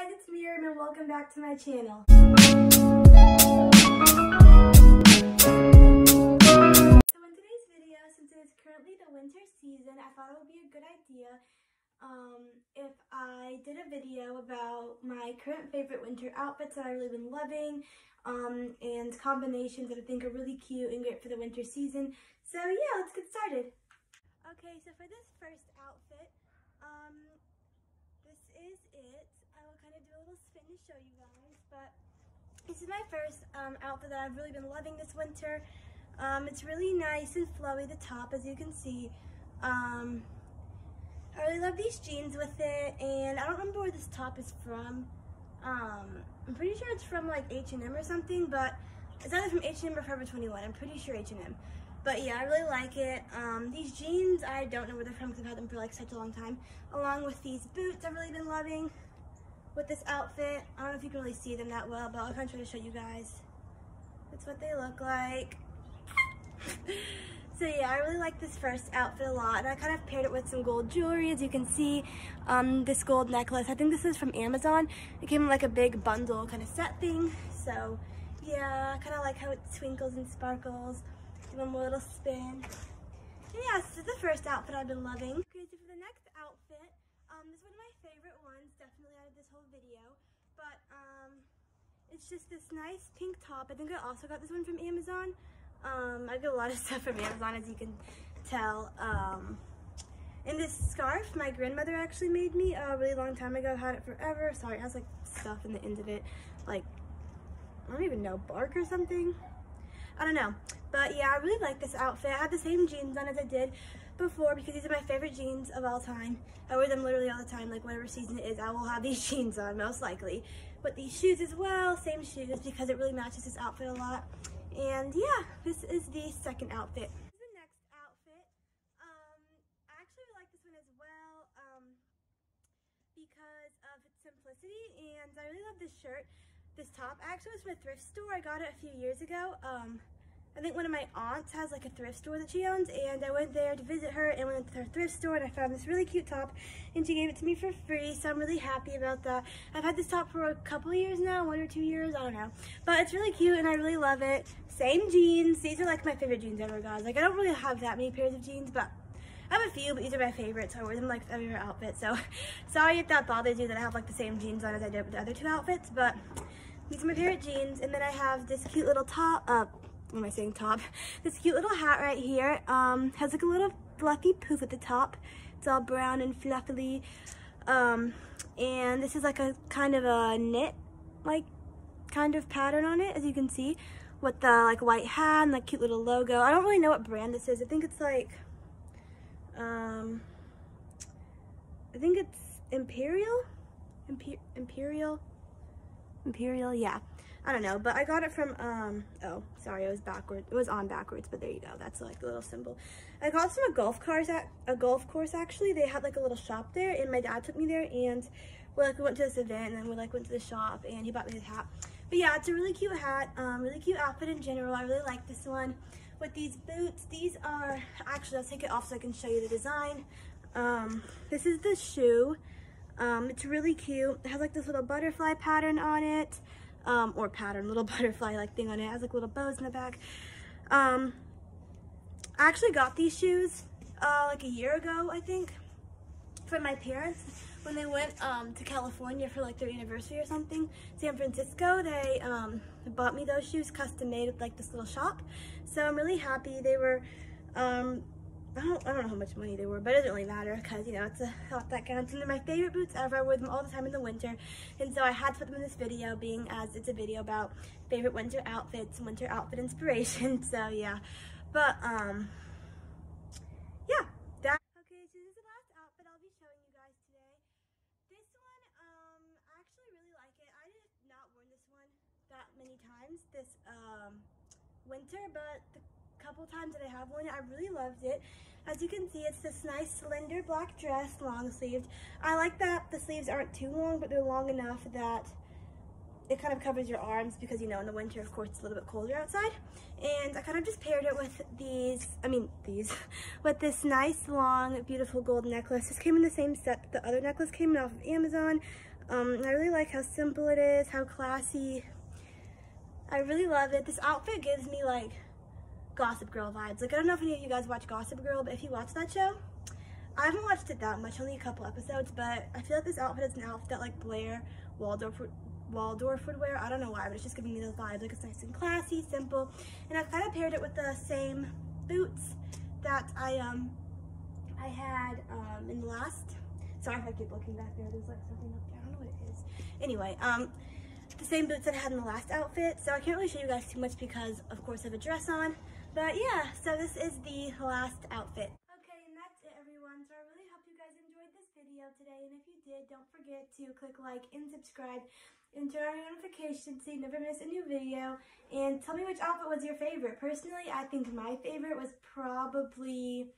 guys, it's Miriam and welcome back to my channel. So in today's video, since it is currently the winter season, I thought it would be a good idea um, if I did a video about my current favorite winter outfits that I've really been loving um, and combinations that I think are really cute and great for the winter season. So yeah, let's get started. Okay, so for this first outfit, um, this is it. Will do a little spin to show you guys, but this is my first um, outfit that I've really been loving this winter. Um, it's really nice and flowy, the top, as you can see. Um, I really love these jeans with it, and I don't remember where this top is from. Um, I'm pretty sure it's from like H&M or something, but it's either from H&M or Forever 21. I'm pretty sure H&M. But yeah, I really like it. Um, these jeans, I don't know where they're from because I've had them for like such a long time. Along with these boots, I've really been loving with this outfit. I don't know if you can really see them that well, but I'll kind of try to show you guys. That's what they look like. so yeah, I really like this first outfit a lot. And I kind of paired it with some gold jewelry, as you can see. Um, this gold necklace, I think this is from Amazon. It came in like a big bundle kind of set thing. So yeah, I kind of like how it twinkles and sparkles. Give them a little spin. And yeah, this is the first outfit I've been loving. Okay, so for the next outfit, um, this is one of my favorite ones, definitely out of this whole video. But um, it's just this nice pink top. I think I also got this one from Amazon. Um, I get a lot of stuff from Amazon, as you can tell. Um, and this scarf, my grandmother actually made me a really long time ago. Had it forever. Sorry, it has like stuff in the end of it. Like, I don't even know, bark or something. I don't know. But yeah, I really like this outfit. I have the same jeans on as I did before because these are my favorite jeans of all time. I wear them literally all the time, like whatever season it is, I will have these jeans on most likely. But these shoes as well, same shoes because it really matches this outfit a lot. And yeah, this is the second outfit. The next outfit, um, I actually like this one as well um, because of its simplicity and I really love this shirt, this top. I actually was from a thrift store. I got it a few years ago. Um, I think one of my aunts has like a thrift store that she owns and I went there to visit her and went to her thrift store and I found this really cute top and she gave it to me for free so I'm really happy about that. I've had this top for a couple years now, one or two years, I don't know. But it's really cute and I really love it. Same jeans, these are like my favorite jeans ever guys. Like I don't really have that many pairs of jeans but I have a few, but these are my favorites. So I wear them like every outfit. So sorry if that bothers you that I have like the same jeans on as I did with the other two outfits, but these are my favorite jeans. And then I have this cute little top, uh, am I saying, top? This cute little hat right here. Um, has like a little fluffy poof at the top. It's all brown and fluffy. Um, and this is like a kind of a knit, like, kind of pattern on it, as you can see, with the like white hat and the cute little logo. I don't really know what brand this is. I think it's like, um, I think it's Imperial? Imper Imperial? Imperial, yeah. I don't know, but I got it from, um, oh, sorry, it was backwards. It was on backwards, but there you go. That's like the little symbol. I got some a golf cars at a golf course, actually. They had like a little shop there, and my dad took me there, and we like we went to this event, and then we like went to the shop, and he bought me this hat. But yeah, it's a really cute hat, um, really cute outfit in general. I really like this one. With these boots, these are, actually, I'll take it off so I can show you the design. Um, this is the shoe. Um, it's really cute. It has like this little butterfly pattern on it um, or pattern, little butterfly like thing on it. It has like little bows in the back. Um, I actually got these shoes uh, like a year ago, I think, from my parents when they went um, to California for like their anniversary or something, San Francisco, they um, bought me those shoes custom made at like this little shop. So I'm really happy. They were um, I don't, I don't know how much money they were, but it doesn't really matter because, you know, it's a thought that counts. And they're my favorite boots ever. I wear them all the time in the winter. And so I had to put them in this video being as it's a video about favorite winter outfits, winter outfit inspiration. So, yeah. But, um, yeah. That okay, so this is the last outfit I'll be showing you guys today. This one, um, I actually really like it. I did not worn this one that many times this, um, winter, but the couple times that I have worn it, I really loved it. As you can see, it's this nice slender black dress, long sleeved. I like that the sleeves aren't too long, but they're long enough that it kind of covers your arms because, you know, in the winter, of course, it's a little bit colder outside. And I kind of just paired it with these, I mean, these, with this nice, long, beautiful gold necklace. This came in the same set that the other necklace came in off of Amazon. Um, I really like how simple it is, how classy. I really love it. This outfit gives me like Gossip Girl vibes. Like, I don't know if any of you guys watch Gossip Girl, but if you watch that show, I haven't watched it that much, only a couple episodes, but I feel like this outfit is an outfit that like Blair Waldorf Waldorf would wear. I don't know why, but it's just giving me those vibes. Like it's nice and classy, simple. And I've kind of paired it with the same boots that I um I had um in the last. Sorry if I keep looking back there. There's like something up there. I don't know what it is. Anyway, um the same boots that I had in the last outfit. So I can't really show you guys too much because of course I have a dress on. But yeah, so this is the last outfit. Okay, and that's it everyone. So I really hope you guys enjoyed this video today. And if you did, don't forget to click like and subscribe and turn on notifications so you never miss a new video. And tell me which outfit was your favorite. Personally, I think my favorite was probably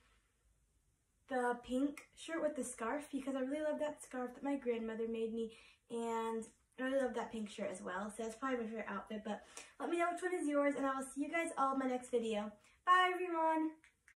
the pink shirt with the scarf because I really love that scarf that my grandmother made me. And I really love that pink shirt as well. So that's probably my favorite outfit. But let me know which one is yours and I will see you guys all in my next video. Bye everyone!